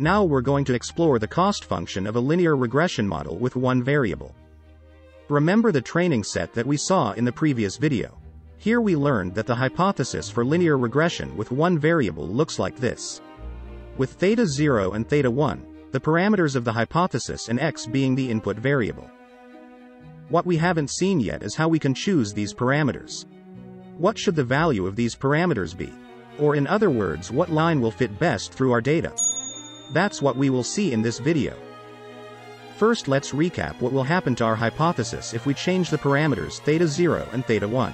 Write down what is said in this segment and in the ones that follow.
Now we're going to explore the cost function of a linear regression model with one variable. Remember the training set that we saw in the previous video. Here we learned that the hypothesis for linear regression with one variable looks like this. With theta 0 and theta 1, the parameters of the hypothesis and x being the input variable. What we haven't seen yet is how we can choose these parameters. What should the value of these parameters be? Or in other words what line will fit best through our data? That's what we will see in this video. First let's recap what will happen to our hypothesis if we change the parameters theta 0 and theta 1.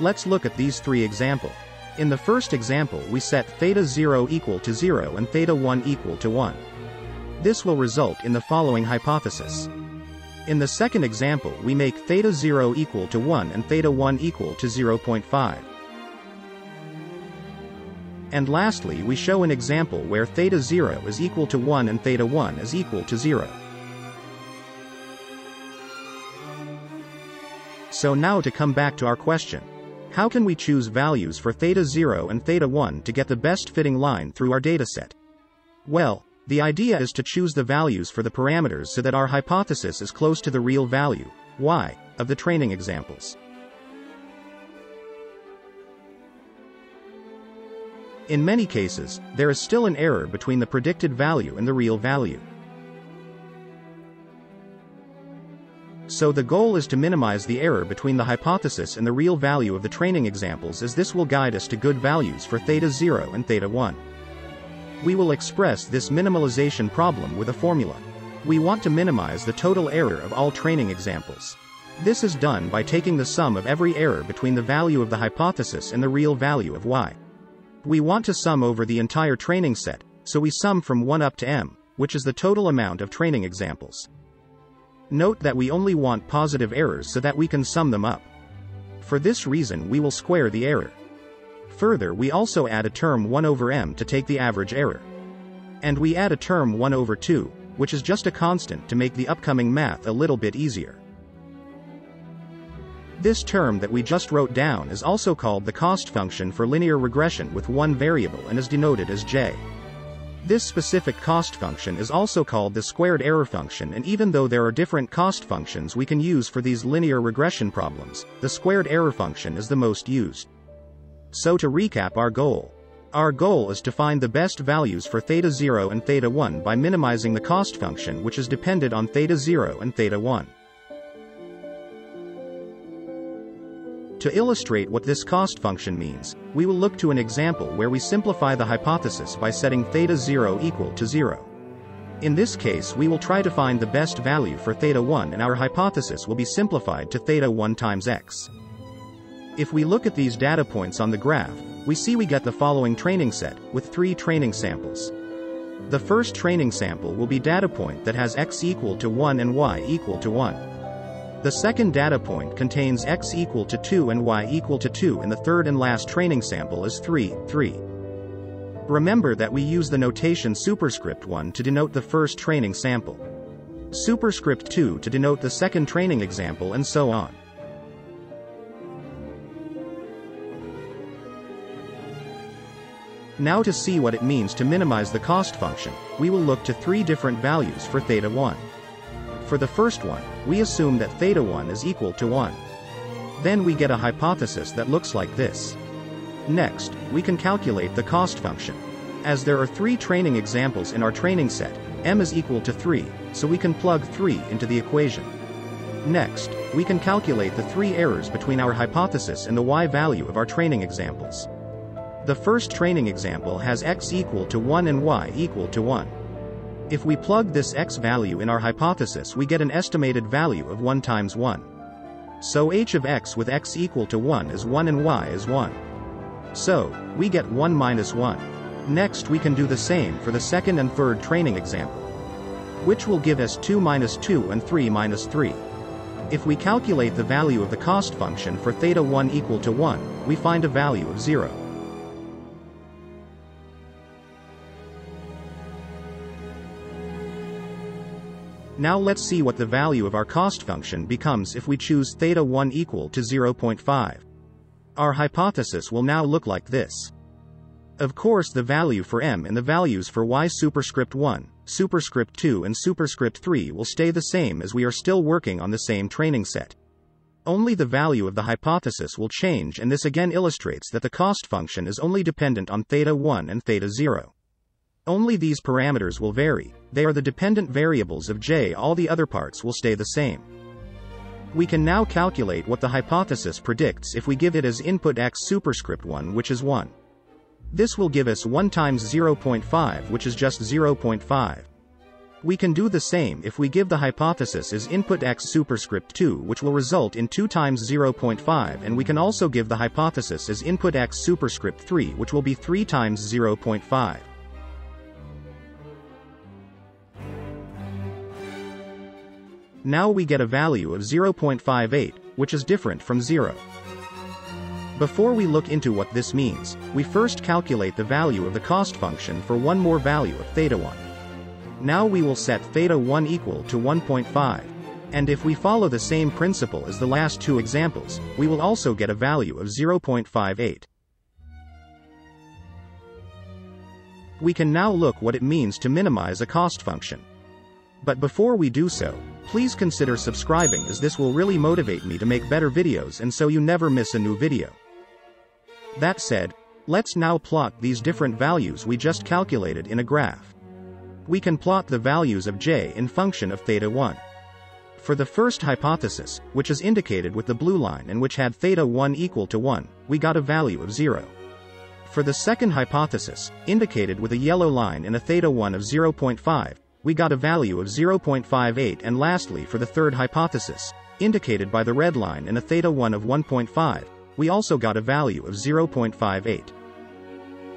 Let's look at these three examples. In the first example we set theta 0 equal to 0 and theta 1 equal to 1. This will result in the following hypothesis. In the second example we make theta 0 equal to 1 and theta 1 equal to 0.5. And lastly we show an example where theta 0 is equal to 1 and theta 1 is equal to 0. So now to come back to our question. How can we choose values for theta 0 and theta 1 to get the best fitting line through our dataset? Well, the idea is to choose the values for the parameters so that our hypothesis is close to the real value, y, of the training examples. In many cases, there is still an error between the predicted value and the real value. So the goal is to minimize the error between the hypothesis and the real value of the training examples as this will guide us to good values for theta 0 and theta 1. We will express this minimalization problem with a formula. We want to minimize the total error of all training examples. This is done by taking the sum of every error between the value of the hypothesis and the real value of y. We want to sum over the entire training set, so we sum from 1 up to m, which is the total amount of training examples. Note that we only want positive errors so that we can sum them up. For this reason we will square the error. Further we also add a term 1 over m to take the average error. And we add a term 1 over 2, which is just a constant to make the upcoming math a little bit easier. This term that we just wrote down is also called the cost function for linear regression with one variable and is denoted as j. This specific cost function is also called the squared error function and even though there are different cost functions we can use for these linear regression problems, the squared error function is the most used. So to recap our goal. Our goal is to find the best values for theta 0 and theta 1 by minimizing the cost function which is dependent on theta 0 and theta 1. To illustrate what this cost function means, we will look to an example where we simplify the hypothesis by setting theta 0 equal to 0. In this case we will try to find the best value for theta 1 and our hypothesis will be simplified to theta 1 times x. If we look at these data points on the graph, we see we get the following training set, with three training samples. The first training sample will be data point that has x equal to 1 and y equal to 1. The second data point contains x equal to 2 and y equal to 2 and the third and last training sample is 3, 3. Remember that we use the notation superscript 1 to denote the first training sample. Superscript 2 to denote the second training example and so on. Now to see what it means to minimize the cost function, we will look to three different values for theta 1. For the first one, we assume that theta 1 is equal to 1. Then we get a hypothesis that looks like this. Next, we can calculate the cost function. As there are three training examples in our training set, m is equal to 3, so we can plug 3 into the equation. Next, we can calculate the three errors between our hypothesis and the y value of our training examples. The first training example has x equal to 1 and y equal to 1. If we plug this x value in our hypothesis we get an estimated value of 1 times 1. So h of x with x equal to 1 is 1 and y is 1. So, we get 1 minus 1. Next we can do the same for the second and third training example. Which will give us 2 minus 2 and 3 minus 3. If we calculate the value of the cost function for theta 1 equal to 1, we find a value of 0. Now let's see what the value of our cost function becomes if we choose theta 1 equal to 0.5. Our hypothesis will now look like this. Of course the value for m and the values for y superscript 1, superscript 2 and superscript 3 will stay the same as we are still working on the same training set. Only the value of the hypothesis will change and this again illustrates that the cost function is only dependent on theta 1 and theta 0. Only these parameters will vary, they are the dependent variables of j all the other parts will stay the same. We can now calculate what the hypothesis predicts if we give it as input x superscript 1 which is 1. This will give us 1 times 0.5 which is just 0.5. We can do the same if we give the hypothesis as input x superscript 2 which will result in 2 times 0.5 and we can also give the hypothesis as input x superscript 3 which will be 3 times 0.5. Now we get a value of 0.58, which is different from 0. Before we look into what this means, we first calculate the value of the cost function for one more value of theta 1. Now we will set theta 1 equal to 1.5. And if we follow the same principle as the last two examples, we will also get a value of 0.58. We can now look what it means to minimize a cost function. But before we do so, please consider subscribing as this will really motivate me to make better videos and so you never miss a new video. That said, let's now plot these different values we just calculated in a graph. We can plot the values of j in function of theta 1. For the first hypothesis, which is indicated with the blue line and which had theta 1 equal to 1, we got a value of 0. For the second hypothesis, indicated with a yellow line and a theta 1 of 0.5, we got a value of 0.58 and lastly for the third hypothesis, indicated by the red line and a theta 1 of 1.5, we also got a value of 0.58.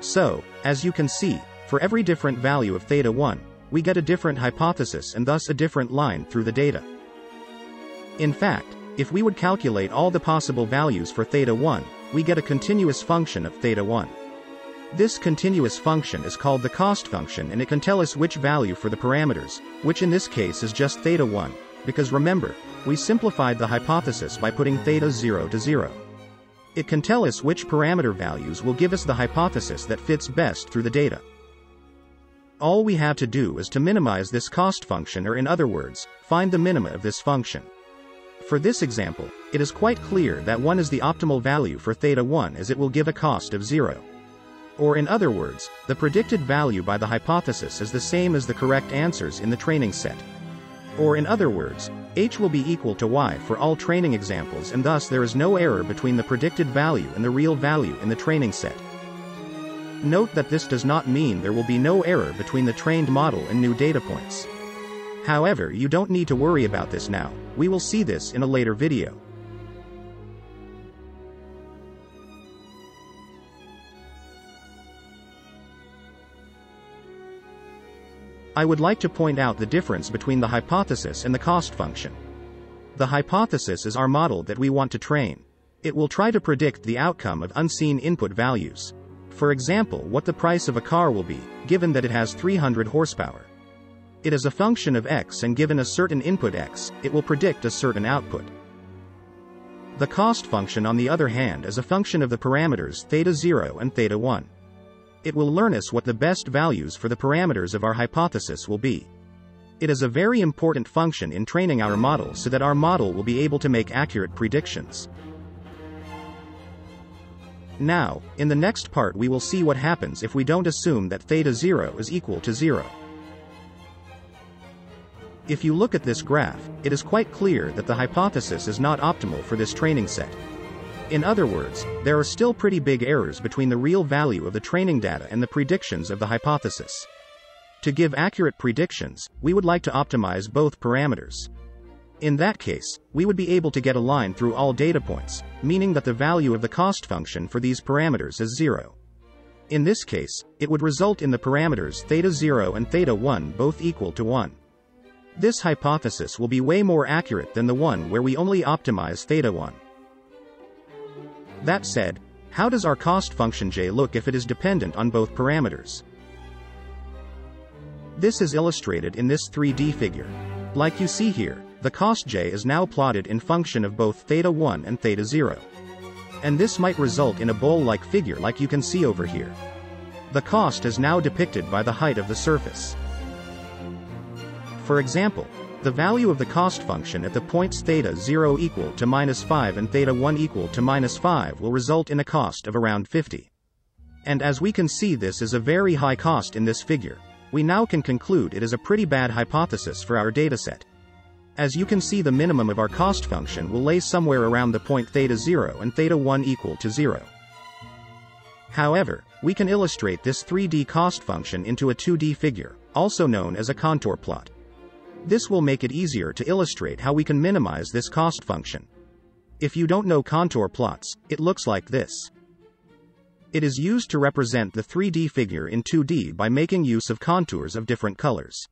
So, as you can see, for every different value of theta 1, we get a different hypothesis and thus a different line through the data. In fact, if we would calculate all the possible values for theta 1, we get a continuous function of theta 1. This continuous function is called the cost function and it can tell us which value for the parameters, which in this case is just theta 1, because remember, we simplified the hypothesis by putting theta 0 to 0. It can tell us which parameter values will give us the hypothesis that fits best through the data. All we have to do is to minimize this cost function or in other words, find the minima of this function. For this example, it is quite clear that 1 is the optimal value for theta 1 as it will give a cost of 0. Or in other words, the predicted value by the hypothesis is the same as the correct answers in the training set. Or in other words, h will be equal to y for all training examples and thus there is no error between the predicted value and the real value in the training set. Note that this does not mean there will be no error between the trained model and new data points. However, you don't need to worry about this now, we will see this in a later video. I would like to point out the difference between the hypothesis and the cost function. The hypothesis is our model that we want to train. It will try to predict the outcome of unseen input values. For example, what the price of a car will be, given that it has 300 horsepower. It is a function of x and given a certain input x, it will predict a certain output. The cost function on the other hand is a function of the parameters theta 0 and theta 1. It will learn us what the best values for the parameters of our hypothesis will be. It is a very important function in training our model so that our model will be able to make accurate predictions. Now, in the next part we will see what happens if we don't assume that theta 0 is equal to 0. If you look at this graph, it is quite clear that the hypothesis is not optimal for this training set. In other words, there are still pretty big errors between the real value of the training data and the predictions of the hypothesis. To give accurate predictions, we would like to optimize both parameters. In that case, we would be able to get a line through all data points, meaning that the value of the cost function for these parameters is zero. In this case, it would result in the parameters theta 0 and theta 1 both equal to 1. This hypothesis will be way more accurate than the one where we only optimize theta 1. That said, how does our cost function j look if it is dependent on both parameters? This is illustrated in this 3D figure. Like you see here, the cost j is now plotted in function of both theta 1 and theta 0. And this might result in a bowl-like figure like you can see over here. The cost is now depicted by the height of the surface. For example, the value of the cost function at the points theta 0 equal to minus 5 and theta 1 equal to minus 5 will result in a cost of around 50. And as we can see this is a very high cost in this figure, we now can conclude it is a pretty bad hypothesis for our dataset. As you can see the minimum of our cost function will lay somewhere around the point theta 0 and theta 1 equal to 0. However, we can illustrate this 3D cost function into a 2D figure, also known as a contour plot. This will make it easier to illustrate how we can minimize this cost function. If you don't know contour plots, it looks like this. It is used to represent the 3D figure in 2D by making use of contours of different colors.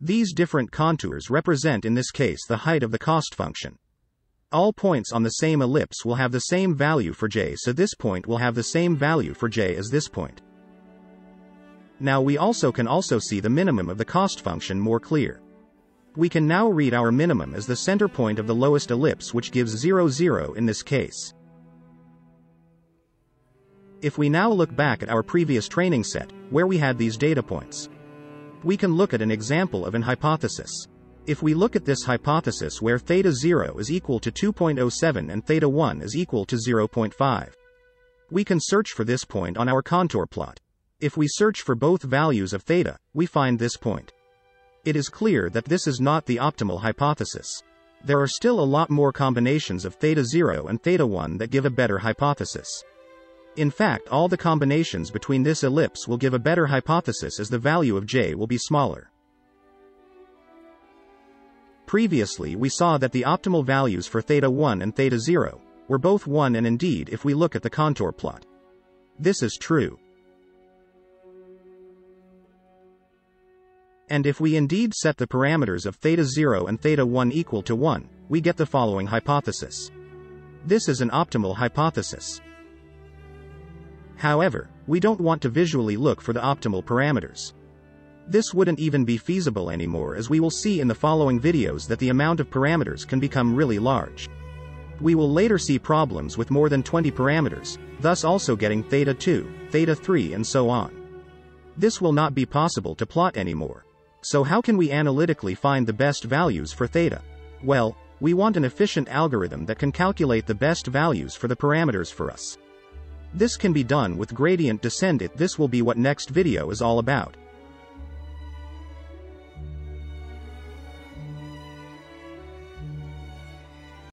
These different contours represent in this case the height of the cost function. All points on the same ellipse will have the same value for j so this point will have the same value for j as this point. Now we also can also see the minimum of the cost function more clear. We can now read our minimum as the center point of the lowest ellipse which gives 0 0 in this case. If we now look back at our previous training set, where we had these data points, we can look at an example of an hypothesis. If we look at this hypothesis where theta 0 is equal to 2.07 and theta 1 is equal to 0.5, we can search for this point on our contour plot. If we search for both values of theta, we find this point. It is clear that this is not the optimal hypothesis. There are still a lot more combinations of theta 0 and theta 1 that give a better hypothesis. In fact all the combinations between this ellipse will give a better hypothesis as the value of j will be smaller. Previously we saw that the optimal values for theta 1 and theta 0 were both 1 and indeed if we look at the contour plot. This is true. And if we indeed set the parameters of theta 0 and theta 1 equal to 1, we get the following hypothesis. This is an optimal hypothesis. However, we don't want to visually look for the optimal parameters. This wouldn't even be feasible anymore as we will see in the following videos that the amount of parameters can become really large. We will later see problems with more than 20 parameters, thus also getting theta 2, theta 3 and so on. This will not be possible to plot anymore. So how can we analytically find the best values for theta? Well, we want an efficient algorithm that can calculate the best values for the parameters for us. This can be done with gradient descent. it This will be what next video is all about.